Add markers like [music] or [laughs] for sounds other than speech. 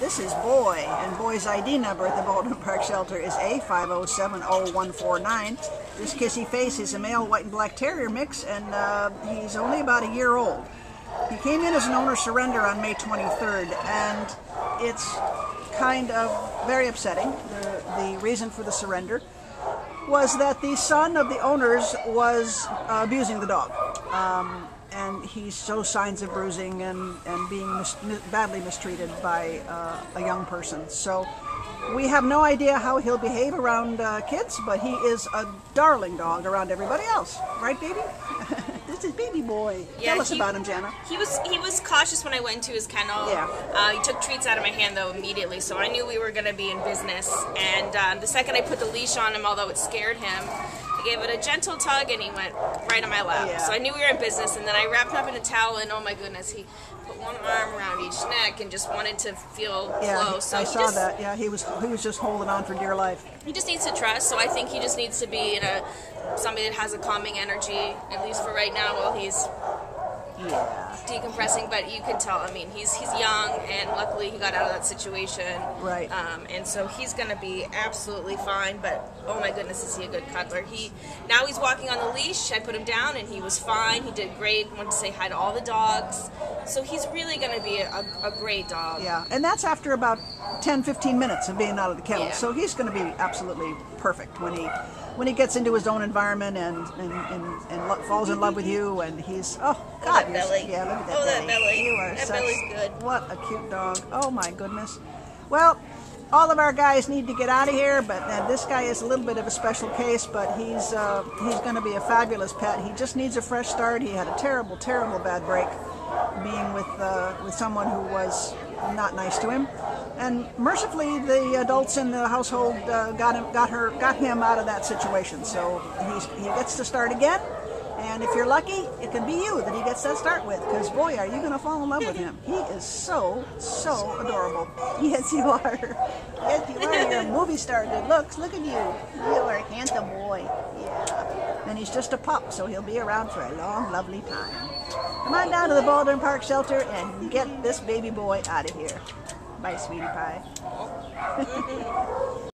This is Boy, and Boy's ID number at the Baldwin Park Shelter is A5070149. This kissy face is a male white and black terrier mix, and uh, he's only about a year old. He came in as an owner surrender on May 23rd, and it's kind of very upsetting. The, the reason for the surrender was that the son of the owners was uh, abusing the dog. Um, and he shows signs of bruising and, and being mis- badly mistreated by uh, a young person. So we have no idea how he'll behave around uh, kids, but he is a darling dog around everybody else. Right, baby? [laughs] this is baby boy. Yeah, Tell us he- about him, Jana. He was he was cautious when I went to his kennel. Yeah. Uh, he took treats out of my hand though immediately, so I knew we were going to be in business. And um, the second I put the leash on him, although it scared him, I gave it a gentle tug and he went right on my lap. Yeah. So I knew we were in business. And then I wrapped him up in a towel, and oh my goodness, he put one arm around each neck and just wanted to feel Yeah, close. So I saw just, that. Yeah, he was he was just holding on for dear life. He just needs to trust. So I think he just needs to be in a somebody that has a calming energy, at least for right now, while he's Yeah. decompressing, but you can tell. I mean, he's he's young, and luckily he got out of that situation. Right. Um, and so he's going to be absolutely fine. But oh my goodness, is he a good cuddler? He now he's walking on the leash. I put him down, and he was fine. He did great. Wanted to say hi to all the dogs. So he's really going to be a, a great dog. Yeah, and that's after about 10, 15 minutes of being out of the kennel. Yeah. So he's going to be absolutely perfect when he when he gets into his own environment and and, and, and lo- falls in love with you. And he's oh God, that belly. yeah, look at that Oh, that belly. belly. You are That such belly's good. what a cute dog. Oh my goodness. Well. All of our guys need to get out of here, but uh, this guy is a little bit of a special case. But he's uh, he's going to be a fabulous pet. He just needs a fresh start. He had a terrible, terrible bad break, being with uh, with someone who was not nice to him, and mercifully the adults in the household uh, got him got her got him out of that situation. So he's he gets to start again. And if you're lucky, it could be you that he gets that start with. Because boy, are you going to fall in love with him. He is so, so adorable. [laughs] Yes, you are. Yes, you are. You're a [laughs] movie star. Good looks. Look at you. You are a handsome boy. Yeah. And he's just a pup, so he'll be around for a long, lovely time. Come on down to the Baldwin Park shelter and get this baby boy out of here. Bye, sweetie pie. [laughs]